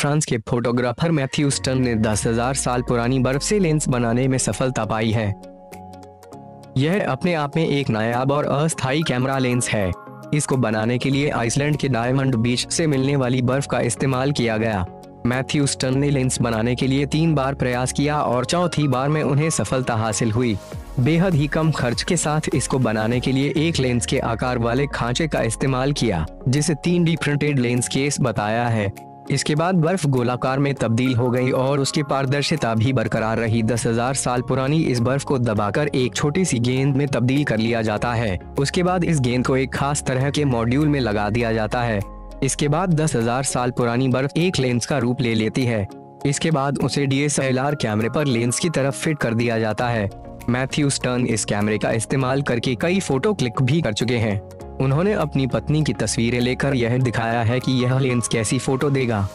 France के photographer Matthew stun ने दस हज़ार साल पुरानी बर्फ़ से लेंस बनाने में सफलता पाई है। यह अपने आप में एक नायाब और अस्थायी कैमरा लेंस है। इसको बनाने के लिए आइसलैंड के डायमंड बीच से मिलने वाली बर्फ़ का इस्तेमाल किया गया। मैथ्यू स्टन ने लेंस बनाने के लिए तीन बार प्रयास किया और चौथी बार में उन्हें सफलता हासिल हुई। बेहद ही कम खर्च के साथ इसको बनाने के लिए एक लेंस के आकार वाले खांचे का इस्तेमाल किया, जिसे तीन डी प्रिंटेड लेंस केस बताया है। इसके बाद बर्फ़ गोलाकार में तब्दील हो गई और उसकी पारदर्शिता भी बरकरार रही। दस हज़ार साल पुरानी इस बर्फ़ को दबाकर एक छोटी सी गेंद में तब्दील कर लिया जाता है। उसके बाद इस गेंद को एक खास तरह के मॉड्यूल में लगा दिया जाता है। इसके बाद दस हज़ार साल पुरानी बर्फ़ एक लेंस का रूप ले लेती है। इसके बाद उसे डीएसएलआर कैमरे पर लेंस की तरफ़ फिट कर दिया जाता है। मैथ्यू स्टर्न इस कैमरे का इस्तेमाल करके कई फ़ोटो क्लिक भी कर चुके हैं। उन्होंने अपनी पत्नी की तस्वीरें लेकर यह दिखाया है कि यह लेंस कैसी फ़ोटो देगा।